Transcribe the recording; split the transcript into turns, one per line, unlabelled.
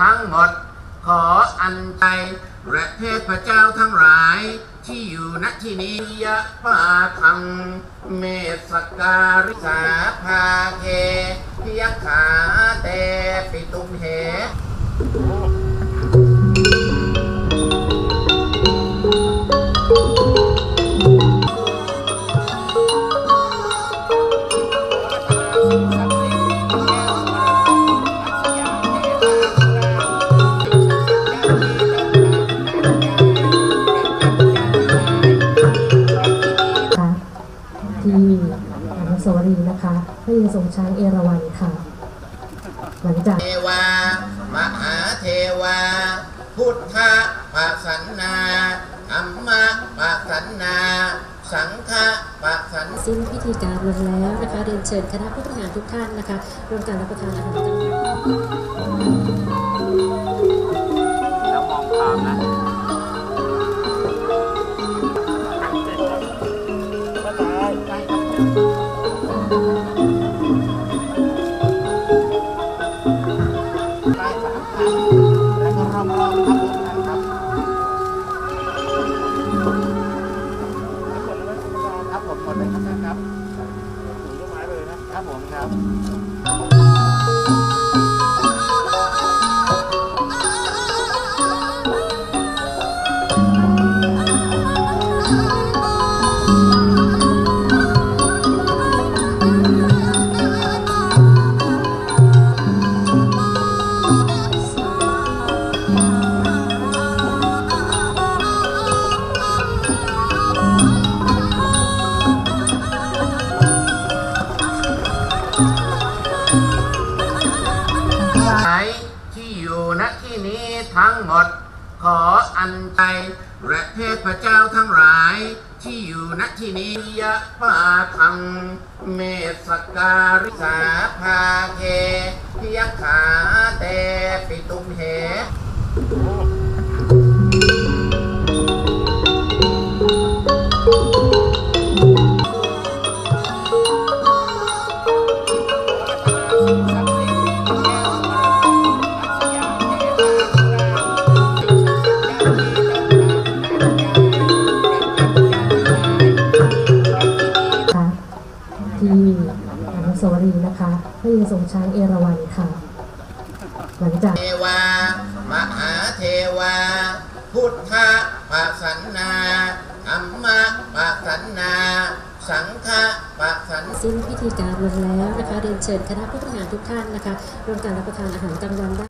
ทั้งหมด ขออันใจและเทพเจ้าทั้งหลาย ที่อยู่ณที่นี้ยะปาทังเมสการิสาภาเทพิยขาเตปิตุมเห
นะคะพระยินทรงช้างเอราวัณค่ะ หลังจาก
เทวา มหาเทวา พุทธปัสสันนาธรรมะปัสสันนา สังฆะปัสสัน
สิ้นพิธีการลงแล้วนะคะเรียนเชิญคณะผู้บริหารทุกท่านนะคะร่วมการรับประทานอาหารกลางวัน
แล้วมองตามนะ
ได้ ครับ อยู่ณที่นี้ทั้งหมด ขออัญใจและเทพเจ้าทั้งหลาย ที่อยู่ณที่นี้ยะปาทังเมสการิสาภาเคพิยขาเตปิตุมเห
ค่ สาวรีย์นะคะพระยินทรงช้างเอราวัณค่ะ หลังจาก
เทวามหาเทวา พุทธปัสสันนาธรรมะปัสสันนา สังฆะปัสสัน
สิ้นพิธีการลงแล้วนะคะเรียนเชิญคณะผู้บริหารทุกท่านนะคะร่วมการรับประทานอาหารกลางวันได้